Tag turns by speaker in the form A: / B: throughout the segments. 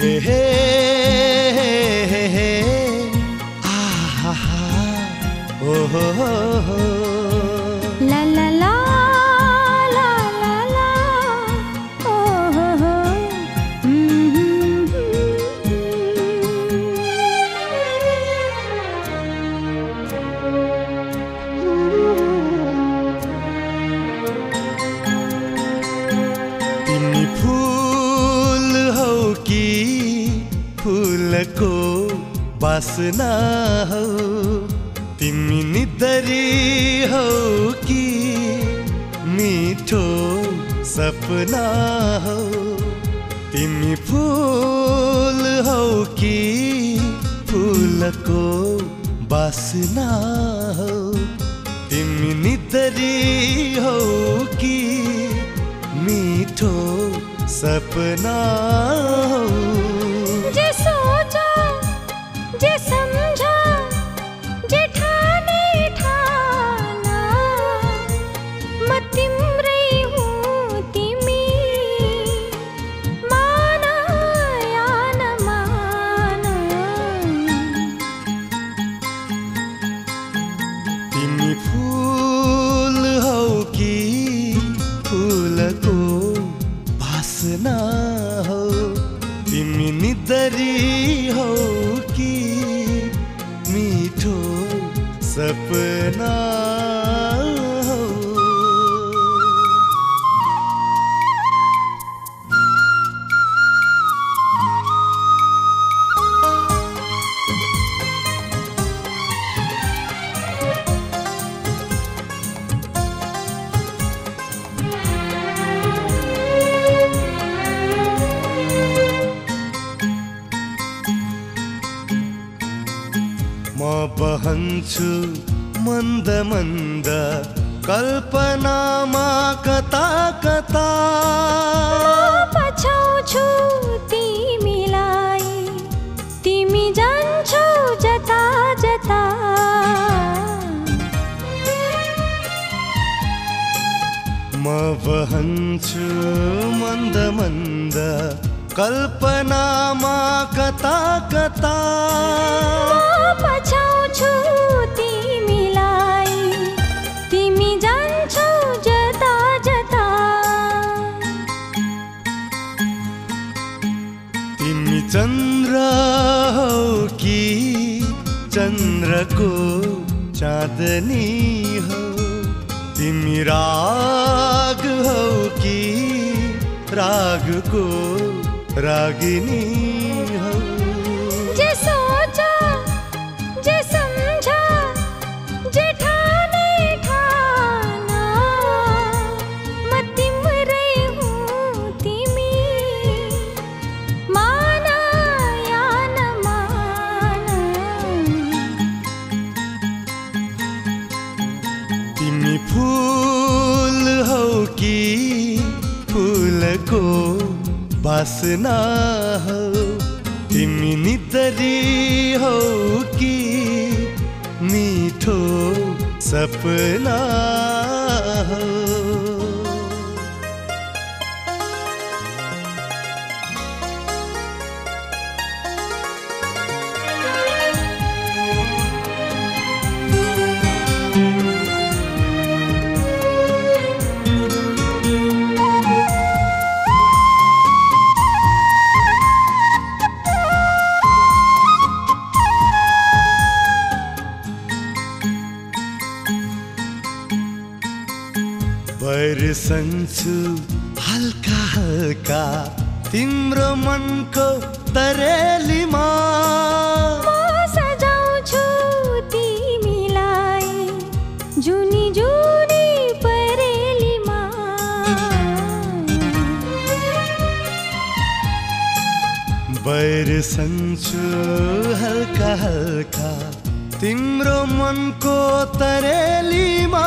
A: हे हे हे हे आ हा। हा ओ हो हो। फूलको बासना हो तिमी निदरी हो कि मिठो सपना हो तिमी फूल हो कि फूलको बासना हो तिमी निदरी हो कि मीठो सपना हो। बासना हो तिमिनी दरी हो कि मीठो सपना। म बहन्छु मन्द मन्द कल्पनामा कता कता।
B: पछाउँछु तिमीलाई तिमी जान्छौ जता जता।
A: म बहन्छु मन्द मन्द कल्पनामा कता कता। चन्द्र हौ कि चन्द्रको चाँदनी हौ? तिमी राग हौ कि रागको रागिनी हौ फूल को बासना हो तिमिनी तरी हो कि मीठो सपना हौ। बर्सन्छु हल्का हल्का तिम्रो मनको तरेलीमा।
B: म सजाउँछु तिमीलाई जुनी जुनी परेलीमा।
A: बर्सन्छु हल्का हल्का तिम्रो मनको तरेलीमा।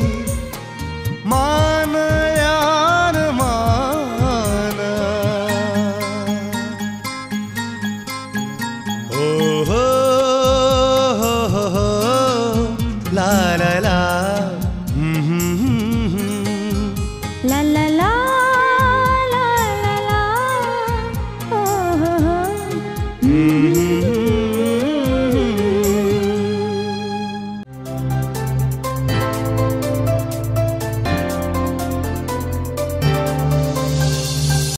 A: Mm-hmm.